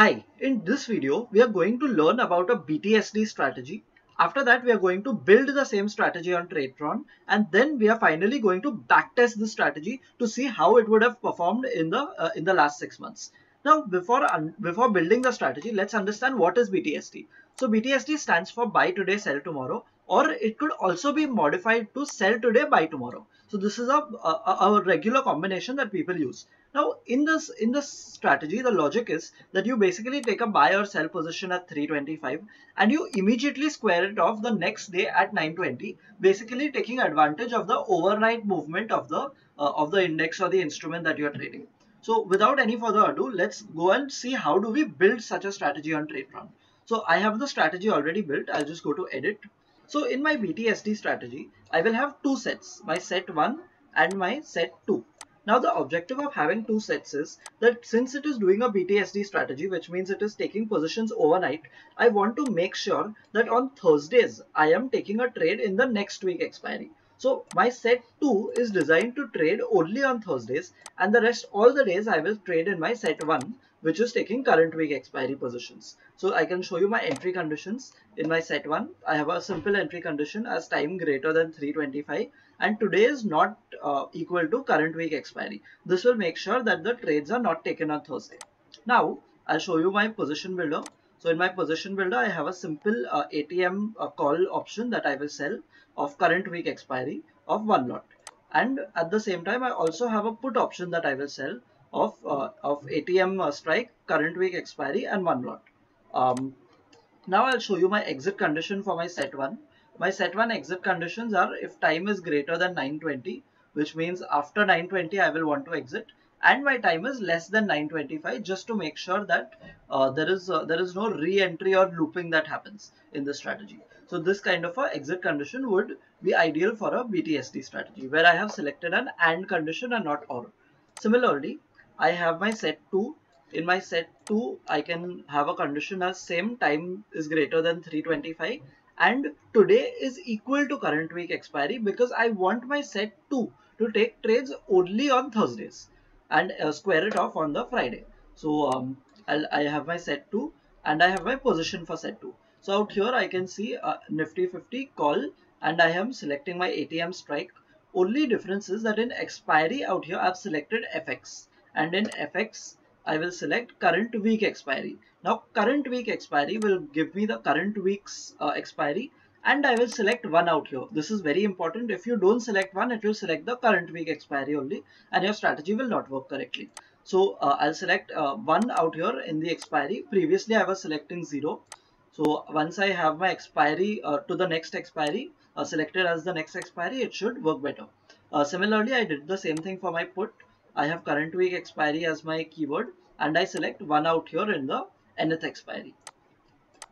Hi, in this video, we are going to learn about a BTST strategy. After that, we are going to build the same strategy on Tradetron and then we are finally going to backtest the strategy to see how it would have performed in the uh, in the last six months. Now, before before building the strategy, let's understand what is BTST. So BTST stands for buy today, sell tomorrow, or it could also be modified to sell today, buy tomorrow. So this is a, a, a regular combination that people use. Now in this in this strategy, the logic is that you basically take a buy or sell position at 325 and you immediately square it off the next day at 920, basically taking advantage of the overnight movement of the uh, of the index or the instrument that you are trading. So without any further ado, let's go and see how do we build such a strategy on Tradetron. So I have the strategy already built. I'll just go to edit. So in my BTST strategy, I will have two sets, my set 1 and my set 2. Now the objective of having two sets is that since it is doing a BTST strategy, which means it is taking positions overnight, I want to make sure that on Thursdays, I am taking a trade in the next week expiry. So my set 2 is designed to trade only on Thursdays and the rest all the days I will trade in my set 1 which is taking current week expiry positions. So I can show you my entry conditions in my set 1. I have a simple entry condition as time greater than 325 and today is not uh, equal to current week expiry. This will make sure that the trades are not taken on Thursday. Now I'll show you my position builder. So in my position builder, I have a simple uh, ATM uh, call option that I will sell of current week expiry of one lot. And at the same time, I also have a put option that I will sell of, uh, of ATM uh, strike, current week expiry and one lot. Um, now I'll show you my exit condition for my set 1. My set 1 exit conditions are if time is greater than 920, which means after 920 I will want to exit and my time is less than 925 just to make sure that uh, there is uh, there is no re-entry or looping that happens in the strategy. So this kind of a exit condition would be ideal for a BTST strategy where I have selected an AND condition and not OR. Similarly, I have my set 2. In my set 2, I can have a condition as same time is greater than 325 and today is equal to current week expiry because I want my set 2 to take trades only on Thursdays and uh, square it off on the Friday. So um, i have my set 2 and I have my position for set 2. So out here I can see a Nifty 50 call and I am selecting my ATM strike. Only difference is that in expiry out here I've selected FX and in FX I will select current week expiry. Now current week expiry will give me the current week's uh, expiry and I will select one out here. This is very important. If you don't select one, it will select the current week expiry only and your strategy will not work correctly. So uh, I'll select uh, one out here in the expiry. Previously I was selecting zero. So once I have my expiry uh, to the next expiry uh, selected as the next expiry, it should work better. Uh, similarly, I did the same thing for my put. I have current week expiry as my keyword and I select one out here in the nth expiry.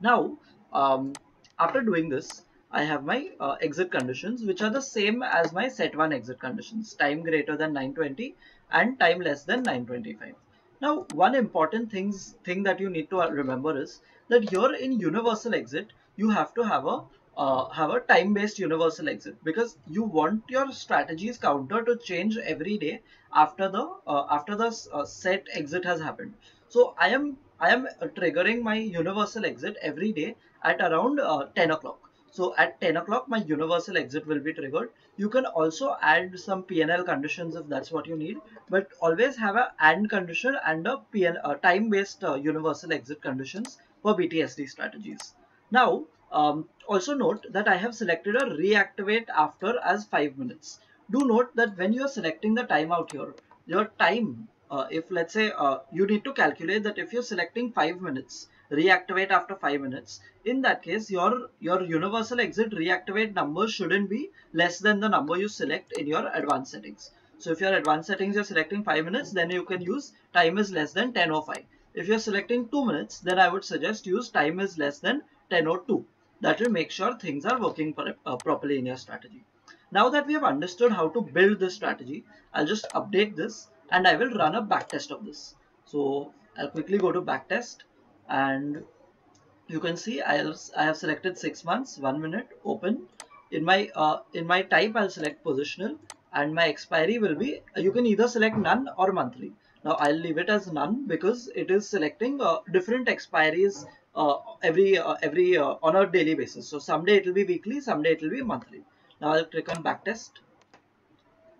Now, um, after doing this, I have my uh, exit conditions which are the same as my set 1 exit conditions time greater than 920 and time less than 925. Now one important things thing that you need to remember is that here in universal exit you have to have a uh, have a time-based universal exit because you want your strategies counter to change every day after the uh, after the uh, set exit has happened. So I am I am triggering my universal exit every day at around uh, 10 o'clock. So at 10 o'clock my universal exit will be triggered. You can also add some PNL conditions if that's what you need, but always have a AND condition and a PN, uh, time-based uh, universal exit conditions for BTST strategies. Now um, also note that I have selected a reactivate after as 5 minutes. Do note that when you are selecting the timeout here, your time, uh, if let's say uh, you need to calculate that if you're selecting 5 minutes, reactivate after 5 minutes, in that case your, your universal exit reactivate number shouldn't be less than the number you select in your advanced settings. So if your advanced settings you're selecting 5 minutes, then you can use time is less than 10 or 5. If you're selecting 2 minutes, then I would suggest use time is less than 10.02 that will make sure things are working uh, properly in your strategy. Now that we have understood how to build this strategy, I'll just update this and I will run a backtest of this. So I'll quickly go to backtest and you can see I'll, I have selected six months, one minute, open. In my uh, in my type, I'll select positional and my expiry will be, you can either select none or monthly. Now I'll leave it as none because it is selecting uh, different expiries uh, every uh, every uh, on a daily basis. So someday it will be weekly, someday it will be monthly. Now I'll click on backtest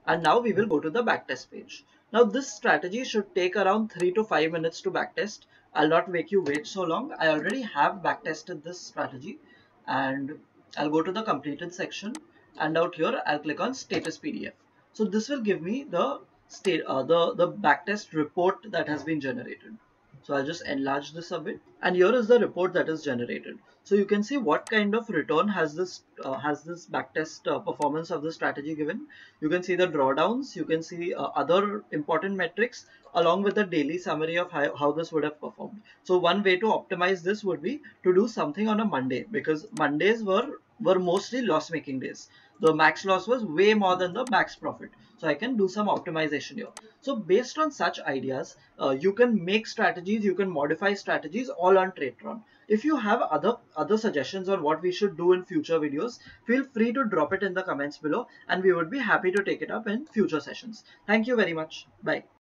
and now we will go to the backtest page. Now this strategy should take around 3 to 5 minutes to backtest. I'll not make you wait so long. I already have backtested this strategy and I'll go to the completed section and out here I'll click on status PDF. So this will give me the state uh, the the backtest report that has been generated. So I'll just enlarge this a bit and here is the report that is generated. So you can see what kind of return has this uh, has this backtest uh, performance of the strategy given. You can see the drawdowns, you can see uh, other important metrics along with the daily summary of how, how this would have performed. So one way to optimize this would be to do something on a Monday because Mondays were were mostly loss making days. The max loss was way more than the max profit. So I can do some optimization here. So based on such ideas, uh, you can make strategies, you can modify strategies all on Tradetron. If you have other, other suggestions on what we should do in future videos, feel free to drop it in the comments below and we would be happy to take it up in future sessions. Thank you very much. Bye.